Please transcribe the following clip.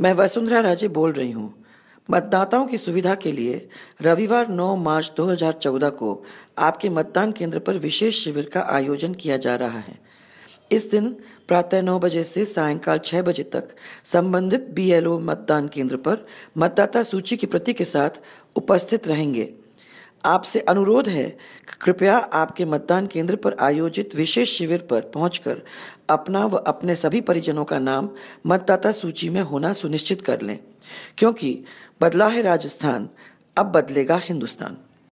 मैं वसुंधरा राजे बोल रही हूँ। मतदाताओं की सुविधा के लिए रविवार 9 मार्च 2014 को आपके मतदान केंद्र पर विशेष शिविर का आयोजन किया जा रहा है। इस दिन प्रातः नौ बजे से सायंकाल छः बजे तक संबंधित बीएलओ मतदान केंद्र पर मतदाता सूची की प्रति के साथ उपस्थित रहेंगे। आपसे अनुरोध है कि कृपया आपके मतदान केंद्र पर आयोजित विशेष शिविर पर पहुंचकर अपना व अपने सभी परिजनों का नाम मतदाता सूची में होना सुनिश्चित कर लें, क्योंकि बदला है राजस्थान, अब बदलेगा हिंदुस्तान।